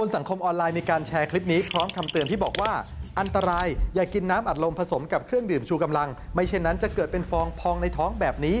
บนสังคมออนไลน์มีการแชร์คลิปนี้พร้อมคำเตือนที่บอกว่า อันตรายอย่ากินน้ำอัดลมผสมกับเครื่องดื่มชูกำลัง ไม่เช่นนั้นจะเกิดเป็นฟองพองในท้องแบบนี้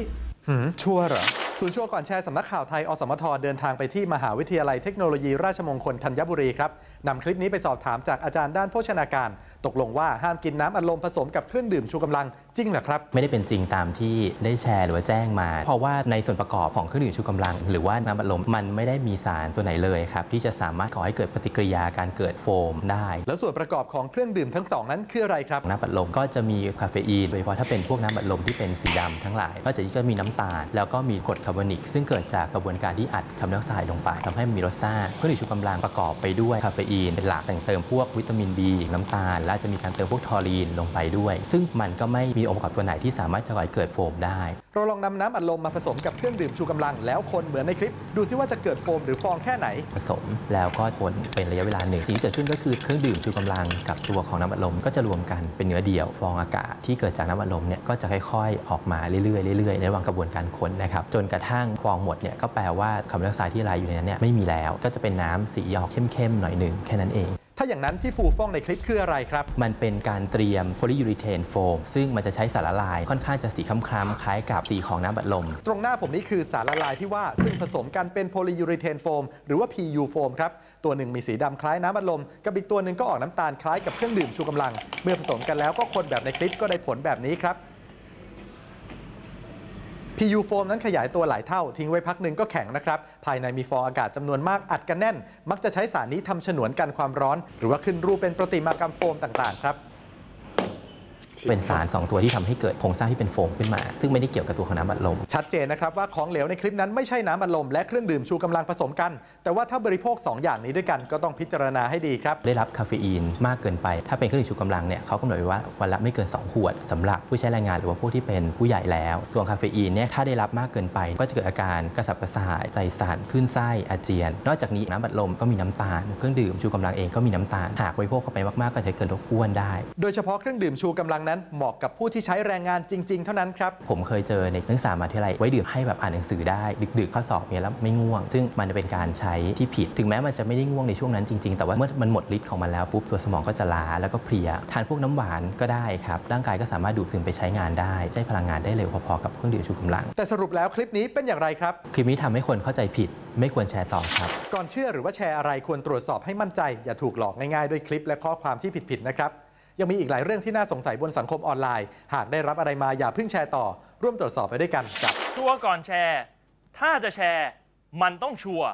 หืมชัวร์เหรอ ศูนย์ชัวร์ก่อนแชร์สำนักข่าวไทย อสมทเดินทางไปที่มหาวิทยาลัยเทคโนโลยีราชมงคลธัญบุรีครับนำคลิปนี้ไปสอบถามจากอาจารย์ด้านโภชนาการ ตกลงว่าห้ามกินน้ำอัดลมผสมกับเครื่องดื่มชูกำลังจริงเหรอครับ ไม่ได้เป็นจริงตามที่ได้แชร์หรือว่าแจ้งมา เพราะว่าในส่วนประกอบของเครื่องดื่มชูกำลัง หรือว่าน้ำอัดลมมันไม่ได้มีสารตัวไหนเลยครับที่จะสามารถก่อให้เกิดปฏิกิริยาการเกิดโฟมได้ แล้วส่วนประกอบของเครื่องดื่มทั้งสองนั้นคืออะไรครับน้ำอัดลมก็จะมีคาเฟอีนโดยเฉพาะถ้าเป็นพวกน้ำอัดลมที่เป็นสีดำทั้งหลายนอกจากนี้ก็มีน้ำตาลแล้วก็มีกรดคาร์บอนิก ซึ่งเกิดจากกระบวนการที่อัดคาร์บอนไดออกไซด์ลงไปทำให้มีรสชาติเครื่องดื่มชูกำลังประกอบไปด้วยคาเฟอีนเป็นหลักแต่งเติมพวกวิตามิน B น้ำตาล และจะมีการเติมพวกทอรีนลงไปด้วย ซึ่งมันก็ไม่มีองค์ประกอบตัวไหนที่สามารถจะก่อให้เกิดโฟมได้ เราลองนำน้ำอัดลมมาผสมกับเครื่องดื่มชูกำลังแล้วคนเหมือนในคลิป ดูซิว่าจะเกิดโฟมหรือฟองแค่ไหน ผสมแล้วก็คนเป็นระยะเวลาหนึ่งสิ่งที่เกิดขึ้นก็คือเครื่องดื่มชูกำลังกับตัวของน้ำอัดลมก็จะรวมกันเป็นเนื้อเดียว ฟองอากาศที่เกิดจากน้ำอัดลมเนี่ยก็จะค่อยๆ ออกมาเรื่อยๆเรื่อยๆในระหว่างกระบวนการคนนะครับจนกระทั่งฟองหมดเนี่ยก็แปลว่าคาร์บอนไดออกไซด์ที่ละลายอยู่ในนั้นเนี่ยไม่มีแล้ว ก็จะเป็นน้ำสีออกเข้มๆหน่อยหนึ่งแค่นั้นเองถ้าอย่างนั้นที่ฟูฟ่องในคลิปคืออะไรครับ มันเป็นการเตรียมโพลียูริเทนโฟมซึ่งมันจะใช้สารละลาย ค่อนข้างจะสีคล้ำๆคล้ายกับสีของน้ำบัดลม ตรงหน้าผมนี่คือสารละลายที่ว่าซึ่งผสมกันเป็นโพลียูริเทนโฟมหรือว่า PU โฟมครับ ตัวหนึ่งมีสีดำคล้ายน้ำอัดลม กับอีกตัวหนึ่งก็ออกน้ำตาลคล้ายกับเครื่องดื่มชูกำลัง เมื่อผสมกันแล้วก็คนแบบในคลิปก็ได้ผลแบบนี้ครับ PU โฟมนั้นขยายตัวหลายเท่าทิ้งไว้พักหนึ่งก็แข็งนะครับ ภายในมีฟองอากาศจำนวนมากอัดกันแน่น มักจะใช้สารนี้ทำฉนวนกันความร้อน หรือว่าขึ้นรูปเป็นประติมากรรมโฟมต่างๆครับ เป็นสาร 2 ตัวที่ทำให้เกิดโครงสร้างที่เป็นโฟมขึ้นมา ซึ่งไม่ได้เกี่ยวกับตัวของน้ำอัดลม ชัดเจนนะครับว่าของเหลวในคลิปนั้นไม่ใช่น้ำอัดลมและเครื่องดื่มชูกำลังผสมกัน แต่ว่าถ้าบริโภค 2 อย่างนี้ด้วยกันก็ต้องพิจารณาให้ดีครับ ได้รับคาเฟอีนมากเกินไป ถ้าเป็นเครื่องดื่มชูกำลังเนี่ยเขากำหนดไว้ว่าวันละไม่เกิน 2 ขวดสำหรับผู้ใช้แรงงานหรือว่าผู้ที่เป็นผู้ใหญ่แล้วส่วนคาเฟอีนเนี่ยถ้าได้รับมากเกินไป ก็จะเกิดอาการกระสับกระส่ายใจสั่นคลื่นไส้อาเจียน นอกจากนี้น้ำอัดลมก็มีน้ำตาลเครื่องดื่มชูกำลังเองก็มีน้ำตาลหากบริโภคเข้าไปมากๆก็จะเกิดโรคอ้วนได้ โดยเฉพาะเครื่องดื่มชูกำลังนั้นเหมาะกับผู้ที่ใช้แรงงานจริง ๆ เท่านั้นครับผมเคยเจอในนักศึกษามหาวิทยาลัยไว้ดื่มให้แบบอ่านหนังสือได้ ดึกๆข้อสอบเนี่ยแล้วไม่ง่วง ซึ่งมันจะเป็นการใช้ที่ผิด ถึงแม้มันจะไม่ได้ง่วงในช่วงนั้นจริง ๆ แต่ว่าเมื่อมันหมดฤทธิ์ของมันแล้วปุ๊บตัวสมองก็จะล้าแล้วก็เพลีย ทานพวกน้ำหวานก็ได้ครับร่างกายก็สามารถดูดซึมไปใช้งานได้ใช้พลังงานได้เร็วพอๆกับเครื่องดื่มชูกำลัง แต่สรุปแล้วคลิปนี้เป็นอย่างไรครับคลิปนี้ทำให้คนเข้าใจผิดไม่ควรแชร์ต่อครับ ก่อนเชื่อหรือว่าแชร์อะไรควรตรวจสอบให้มั่นใจ อย่าถูกหลอกง่ายๆด้วยคลิปและข้อความที่ผิดๆนะครับ ยังมีอีกหลายเรื่องที่น่าสงสัยบนสังคมออนไลน์ หากได้รับอะไรมาอย่าเพิ่งแชร์ต่อ ร่วมตรวจสอบไปด้วยกันกับ ชัวร์ก่อนแชร์ ถ้าจะแชร์ มันต้องชัวร์